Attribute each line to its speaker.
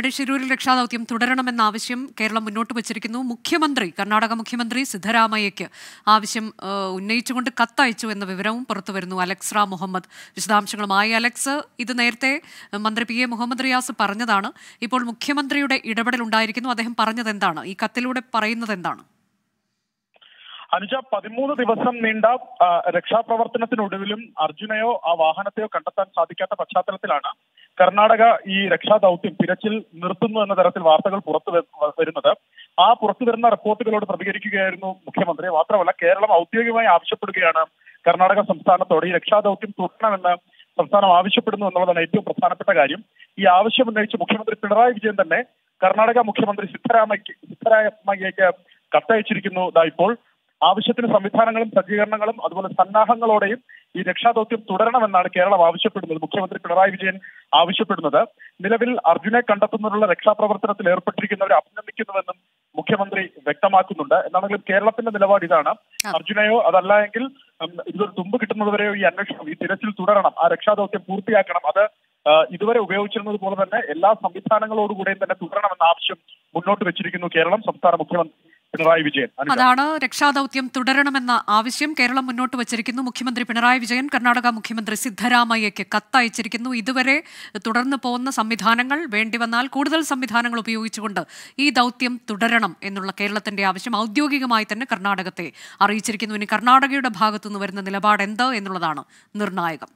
Speaker 1: ഇതിനിടെ ശിരൂരിൽ രക്ഷാദൌത്യം തുടരണമെന്ന ആവശ്യം കേരളം മുന്നോട്ട് വച്ചിരിക്കുന്നു. മുഖ്യമന്ത്രി കർണാടക മുഖ്യമന്ത്രി സിദ്ധരാമയ്യയ്ക്ക് ആവശ്യം ഉന്നയിച്ചുകൊണ്ട് കത്തയച്ചു എന്ന വിവരവും പുറത്തുവരുന്നു അലക്സ് റാം മുഹമ്മദ് വിശദാംശങ്ങളുമായി. അലക്സ് ഇത് നേരത്തെ മന്ത്രി പി. എ. മുഹമ്മദ് റിയാസ് പറഞ്ഞതാണ്. ഇപ്പോൾ മുഖ്യമന്ത്രിയുടെ ഇടപെടൽ ഉണ്ടായിരിക്കുന്നു. അദ്ദേഹം പറഞ്ഞത് എന്താണ് ഈ കത്തിലൂടെ പറയുന്നത് എന്താണ്?
Speaker 2: അനുജ പതിമൂന്ന് ദിവസം നീണ്ട രക്ഷാപ്രവർത്തനത്തിനൊടുവിലും അർജുനയോ ആ വാഹനത്തെയോ കണ്ടെത്താൻ സാധിക്കാത്ത പശ്ചാത്തലത്തിലാണ് കർണാടക ഈ രക്ഷാദൌത്യം തിരച്ചിൽ നിർത്തുന്നു എന്ന തരത്തിൽ വാർത്തകൾ പുറത്തു വരുന്നത്. ആ പുറത്തു വരുന്ന റിപ്പോർട്ടുകളോട് പ്രതികരിക്കുകയായിരുന്നു മുഖ്യമന്ത്രി. മാത്രമല്ല കേരളം ഔദ്യോഗികമായി ആവശ്യപ്പെടുകയാണ് കർണാടക സംസ്ഥാനത്തോട് ഈ രക്ഷാദൌത്യം തുടരണമെന്ന് സംസ്ഥാനം ആവശ്യപ്പെടുന്നു എന്നുള്ളതാണ് ഏറ്റവും പ്രധാനപ്പെട്ട കാര്യം. ഈ ആവശ്യം ഉന്നയിച്ച് മുഖ്യമന്ത്രി പിണറായി വിജയൻ തന്നെ കർണാടക മുഖ്യമന്ത്രി സിദ്ധരാമയ്ക്ക് സിദ്ധരാമയ്യയ്ക്ക് കത്തയച്ചിരിക്കുന്നു. ഇപ്പോൾ ആവശ്യത്തിന് സംവിധാനങ്ങളും സജ്ജീകരണങ്ങളും അതുപോലെ സന്നാഹങ്ങളോടെയും ഈ രക്ഷാദൌത്യം തുടരണമെന്നാണ് കേരളം ആവശ്യപ്പെടുന്നത്. മുഖ്യമന്ത്രി പിണറായി വിജയൻ ആവശ്യപ്പെടുന്നത്. നിലവിൽ അർജുനെ കണ്ടെത്തുന്നതിനുള്ള രക്ഷാപ്രവർത്തനത്തിൽ ഏർപ്പെട്ടിരിക്കുന്നവരെ അഭിനന്ദിക്കുന്നുവെന്നും മുഖ്യമന്ത്രി വ്യക്തമാക്കുന്നുണ്ട്. എന്നാണെങ്കിലും കേരളത്തിന്റെ നിലപാട് ഇതാണ്. അർജുനയോ അതല്ല എങ്കിൽ ഇതൊരു തുമ്പ് കിട്ടുന്നതുവരെയോ ഈ അന്വേഷണം ഈ തിരച്ചിൽ തുടരണം. ആ രക്ഷാദൌത്യം പൂർത്തിയാക്കണം. അത് ഇതുവരെ ഉപയോഗിച്ചിരുന്നത് പോലെ തന്നെ എല്ലാ സംവിധാനങ്ങളോടുകൂടെയും തന്നെ തുടരണമെന്ന ആവശ്യം മുന്നോട്ട് വെച്ചിരിക്കുന്നു കേരളം സംസ്ഥാന മുഖ്യമന്ത്രി പിണറായി വിജയൻ.
Speaker 1: അതാണ് രക്ഷാദൌത്യം തുടരണമെന്ന ആവശ്യം കേരളം മുന്നോട്ട് വച്ചിരിക്കുന്നു. മുഖ്യമന്ത്രി പിണറായി വിജയൻ കർണാടക മുഖ്യമന്ത്രി സിദ്ധരാമയ്യയ്ക്ക് കത്തയച്ചിരിക്കുന്നു. ഇതുവരെ തുടർന്ന് പോകുന്ന സംവിധാനങ്ങൾ വേണ്ടിവന്നാൽ കൂടുതൽ സംവിധാനങ്ങൾ ഉപയോഗിച്ചുകൊണ്ട് ഈ ദൗത്യം തുടരണം എന്നുള്ള കേരളത്തിന്റെ ആവശ്യം ഔദ്യോഗികമായി തന്നെ കർണാടകത്തെ അറിയിച്ചിരിക്കുന്നു. ഇനി കർണാടകയുടെ ഭാഗത്തുനിന്ന് വരുന്ന നിലപാട് എന്ത് എന്നുള്ളതാണ് നിർണായകം.